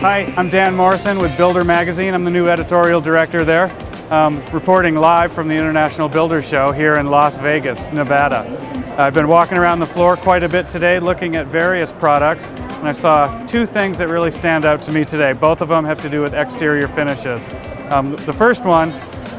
Hi, I'm Dan Morrison with Builder Magazine. I'm the new editorial director there, um, reporting live from the International Builder Show here in Las Vegas, Nevada. I've been walking around the floor quite a bit today looking at various products, and I saw two things that really stand out to me today. Both of them have to do with exterior finishes. Um, the first one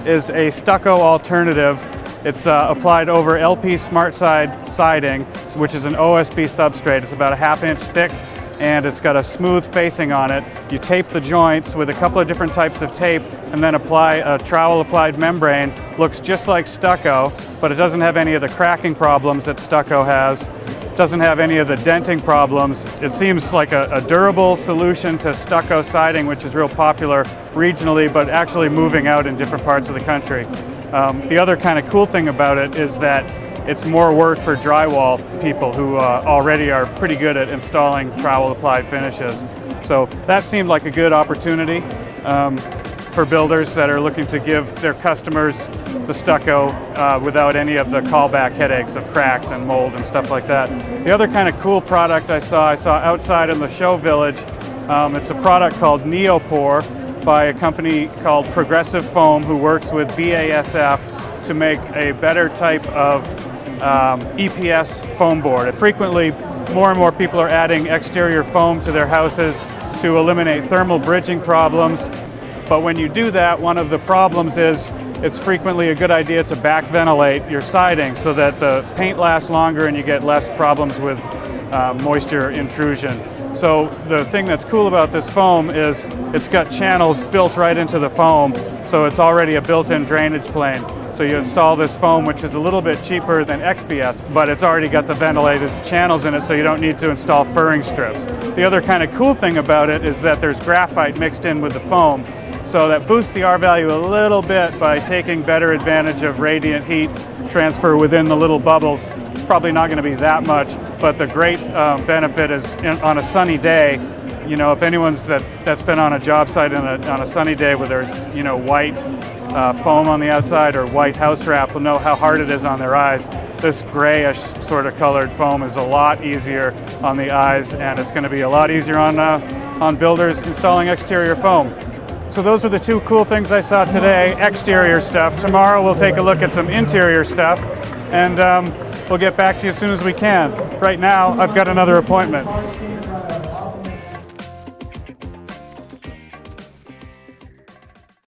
is a stucco alternative. It's uh, applied over LP SmartSide siding, which is an OSB substrate. It's about a half inch thick and it's got a smooth facing on it. You tape the joints with a couple of different types of tape and then apply a trowel applied membrane. Looks just like stucco, but it doesn't have any of the cracking problems that stucco has. Doesn't have any of the denting problems. It seems like a, a durable solution to stucco siding, which is real popular regionally, but actually moving out in different parts of the country. Um, the other kind of cool thing about it is that it's more work for drywall people who uh, already are pretty good at installing trowel applied finishes. So that seemed like a good opportunity um, for builders that are looking to give their customers the stucco uh, without any of the callback headaches of cracks and mold and stuff like that. The other kind of cool product I saw, I saw outside in the show village, um, it's a product called Neopor by a company called Progressive Foam who works with BASF to make a better type of um, EPS foam board. Frequently, more and more people are adding exterior foam to their houses to eliminate thermal bridging problems. But when you do that, one of the problems is it's frequently a good idea to back ventilate your siding so that the paint lasts longer and you get less problems with uh, moisture intrusion. So the thing that's cool about this foam is it's got channels built right into the foam, so it's already a built-in drainage plane. So you install this foam, which is a little bit cheaper than XPS, but it's already got the ventilated channels in it, so you don't need to install furring strips. The other kind of cool thing about it is that there's graphite mixed in with the foam, so that boosts the R value a little bit by taking better advantage of radiant heat transfer within the little bubbles. Probably not going to be that much, but the great uh, benefit is in, on a sunny day, you know, if anyone's that, that's been on a job site a, on a sunny day where there's, you know, white uh, foam on the outside or white house wrap will know how hard it is on their eyes. This grayish sort of colored foam is a lot easier on the eyes and it's going to be a lot easier on, uh, on builders installing exterior foam. So those are the two cool things I saw today, exterior stuff. Tomorrow we'll take a look at some interior stuff and um, we'll get back to you as soon as we can. Right now, I've got another appointment.